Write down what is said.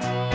Bye.